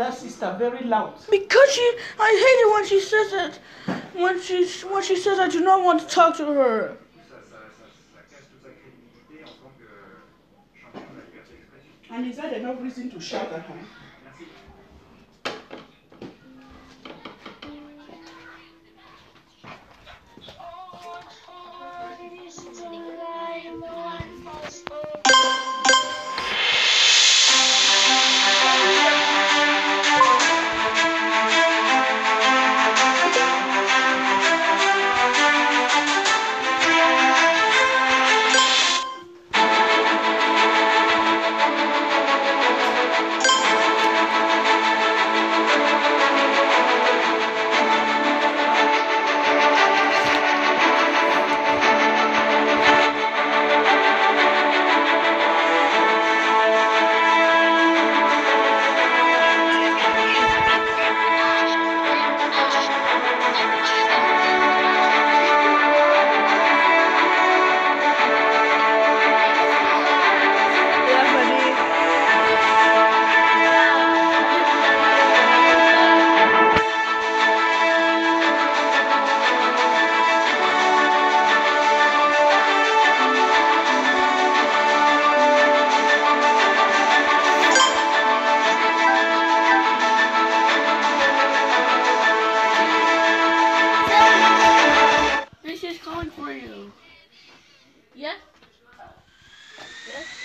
elder sister very loud? Because she, I hate it when she says it. When she, when she says I do not want to talk to her. And is that enough reason to shout at her? Yes.